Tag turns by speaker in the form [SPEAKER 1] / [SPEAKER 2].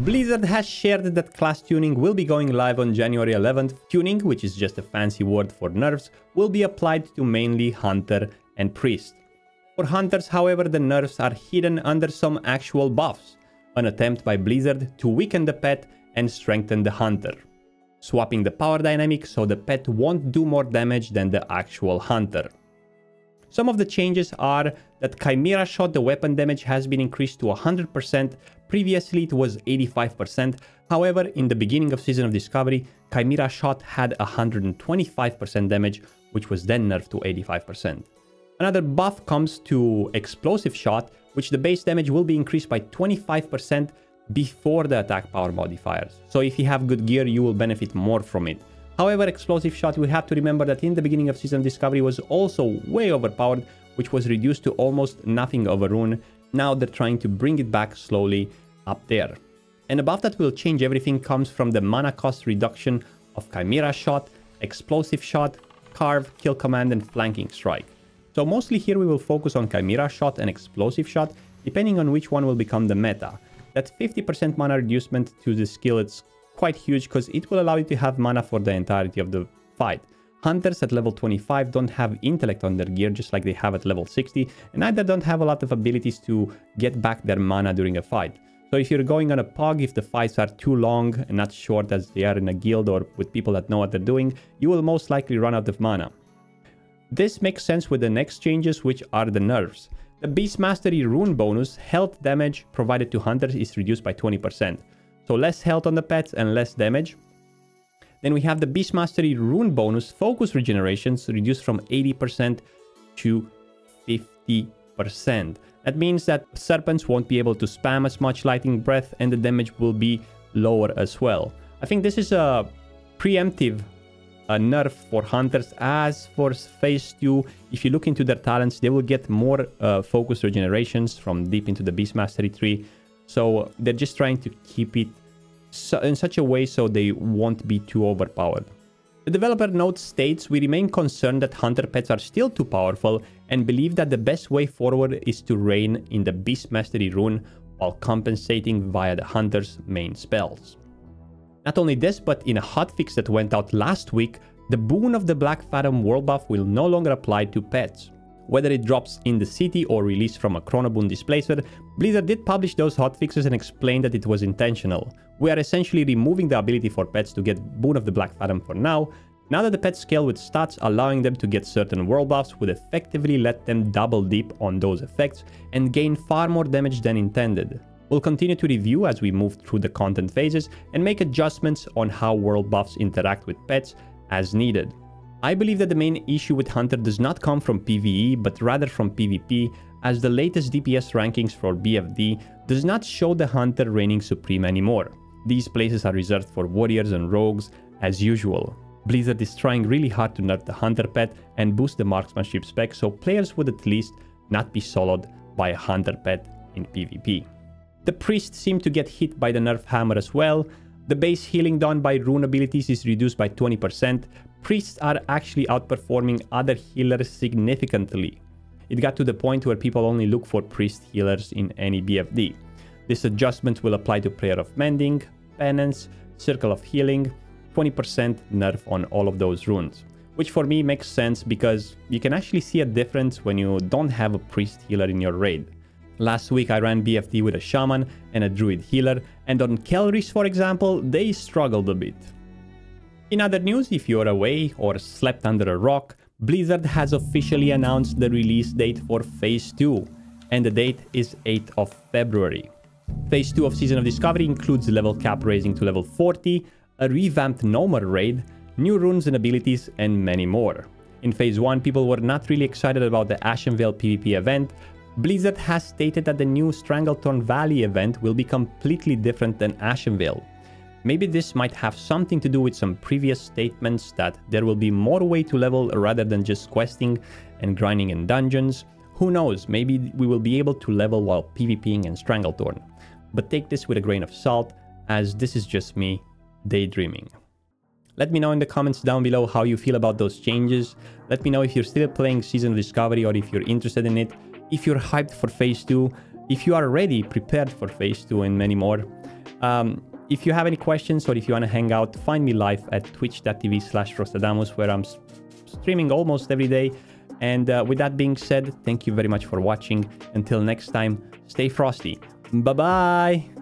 [SPEAKER 1] Blizzard has shared that class tuning will be going live on January 11th. Tuning, which is just a fancy word for nerfs, will be applied to mainly Hunter and Priest. For Hunters, however, the nerfs are hidden under some actual buffs, an attempt by Blizzard to weaken the pet and strengthen the Hunter, swapping the power dynamic so the pet won't do more damage than the actual Hunter. Some of the changes are that Chimera Shot, the weapon damage has been increased to 100%, previously it was 85%, however in the beginning of Season of Discovery, Chimera Shot had 125% damage, which was then nerfed to 85%. Another buff comes to Explosive Shot, which the base damage will be increased by 25% before the attack power modifiers. So if you have good gear, you will benefit more from it. However, Explosive Shot, we have to remember that in the beginning of Season of Discovery was also way overpowered, which was reduced to almost nothing of a rune. Now they're trying to bring it back slowly up there. And above that will change everything comes from the mana cost reduction of Chimera Shot, Explosive Shot, Carve, Kill Command and Flanking Strike. So mostly here we will focus on Chimera Shot and Explosive Shot, depending on which one will become the meta. That 50% mana reducement to the skill, it's quite huge because it will allow you to have mana for the entirety of the fight. Hunters at level 25 don't have intellect on their gear just like they have at level 60 and either don't have a lot of abilities to get back their mana during a fight. So if you're going on a pug, if the fights are too long and not short as they are in a guild or with people that know what they're doing, you will most likely run out of mana. This makes sense with the next changes which are the nerfs. The Beast Mastery rune bonus, health damage provided to hunters is reduced by 20%. So less health on the pets and less damage. Then we have the Beast Mastery rune bonus, focus regenerations reduced from 80% to 50%. That means that serpents won't be able to spam as much lightning breath and the damage will be lower as well. I think this is a preemptive a nerf for hunters as for phase 2 if you look into their talents they will get more uh, focus regenerations from deep into the beast mastery tree so they're just trying to keep it so in such a way so they won't be too overpowered. The developer note states, we remain concerned that hunter pets are still too powerful and believe that the best way forward is to reign in the Beast Mastery rune while compensating via the hunter's main spells. Not only this, but in a hotfix that went out last week, the boon of the Blackfathom world buff will no longer apply to pets. Whether it drops in the city or released from a Chronoboon displacer, Blizzard did publish those hotfixes and explain that it was intentional. We are essentially removing the ability for pets to get Boon of the Blackfathom for now, now that the pets scale with stats allowing them to get certain world buffs would effectively let them double dip on those effects and gain far more damage than intended. We'll continue to review as we move through the content phases and make adjustments on how world buffs interact with pets as needed. I believe that the main issue with Hunter does not come from PvE, but rather from PvP, as the latest DPS rankings for BFD does not show the Hunter reigning supreme anymore. These places are reserved for warriors and rogues, as usual. Blizzard is trying really hard to nerf the Hunter pet and boost the marksmanship spec so players would at least not be soloed by a Hunter pet in PvP. The Priest seem to get hit by the nerf hammer as well, the base healing done by rune abilities is reduced by 20%, priests are actually outperforming other healers significantly. It got to the point where people only look for priest healers in any BFD. This adjustment will apply to Prayer of Mending, Penance, Circle of Healing, 20% nerf on all of those runes. Which for me makes sense because you can actually see a difference when you don't have a priest healer in your raid. Last week I ran BFD with a shaman and a druid healer, and on Kelris for example, they struggled a bit. In other news, if you're away or slept under a rock, Blizzard has officially announced the release date for Phase 2, and the date is 8th of February. Phase 2 of Season of Discovery includes level cap raising to level 40, a revamped Gnomer raid, new runes and abilities, and many more. In Phase 1, people were not really excited about the Ashenvale PvP event. Blizzard has stated that the new Stranglethorn Valley event will be completely different than Ashenvale. Maybe this might have something to do with some previous statements that there will be more way to level rather than just questing and grinding in dungeons. Who knows, maybe we will be able to level while PvPing in Stranglethorn. But take this with a grain of salt, as this is just me daydreaming. Let me know in the comments down below how you feel about those changes. Let me know if you're still playing Season of Discovery or if you're interested in it. If you're hyped for Phase 2, if you are ready, prepared for Phase 2 and many more. Um, if you have any questions or if you want to hang out, find me live at twitch.tv slash where I'm streaming almost every day. And uh, with that being said, thank you very much for watching. Until next time, stay frosty. Bye bye.